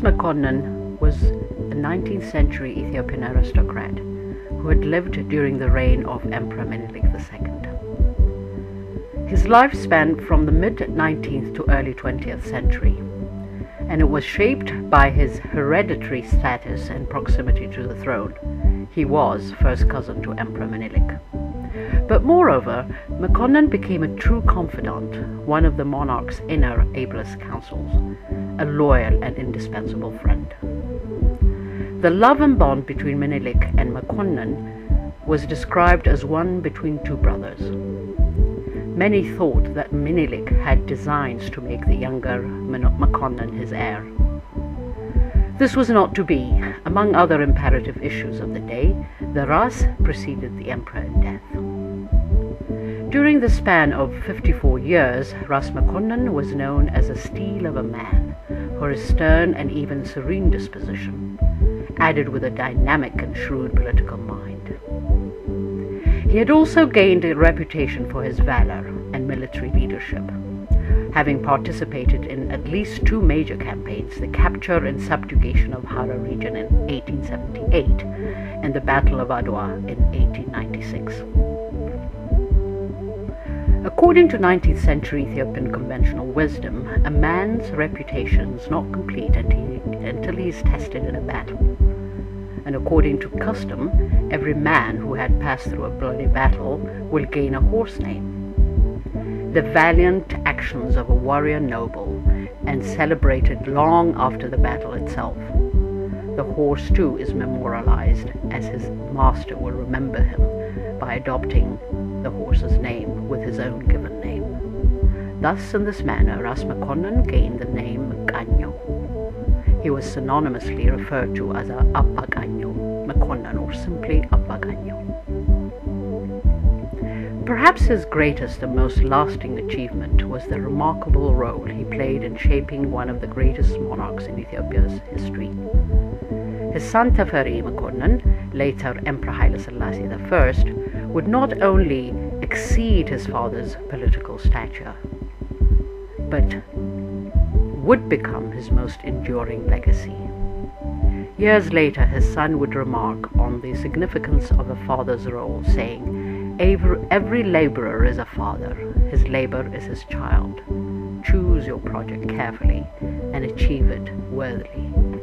Mekonnen was a 19th century Ethiopian aristocrat who had lived during the reign of Emperor Menelik II. His life spanned from the mid 19th to early 20th century, and it was shaped by his hereditary status and proximity to the throne. He was first cousin to Emperor Menelik. But moreover, Mekonnen became a true confidant, one of the monarch's inner ablest counsels, a loyal and indispensable friend. The love and bond between Menelik and Mekonnen was described as one between two brothers. Many thought that Menelik had designs to make the younger Mekonnen his heir. This was not to be. Among other imperative issues of the day, the Ras preceded the emperor in death. During the span of 54 years, Ras Mekonnen was known as a steel of a man for his stern and even serene disposition, added with a dynamic and shrewd political mind. He had also gained a reputation for his valor and military leadership, having participated in at least two major campaigns the capture and subjugation of Harar region in 1878 and the Battle of Adwa in 1896. According to 19th century Ethiopian conventional wisdom, a man's reputation is not complete until he, is tested in a battle. And according to custom, every man who had passed through a bloody battle will gain a horse name. The valiant actions of a warrior noble and celebrated long after the battle itself. The horse too is memorialized as his master will remember him by adopting the horse's name with his own given name. Thus, in this manner, Ras Mekonnen gained the name Ganyo. He was synonymously referred to as a Abba Ganyo, Mekonnen, or simply Abba Ganyo. Perhaps his greatest and most lasting achievement was the remarkable role he played in shaping one of the greatest monarchs in Ethiopia's history. His son Teferi Mekonnen, later Emperor Haile Selassie I, would not only exceed his father's political stature, but would become his most enduring legacy. Years later, his son would remark on the significance of a father's role, saying, Every laborer is a father, his labor is his child. Choose your project carefully and achieve it worthily.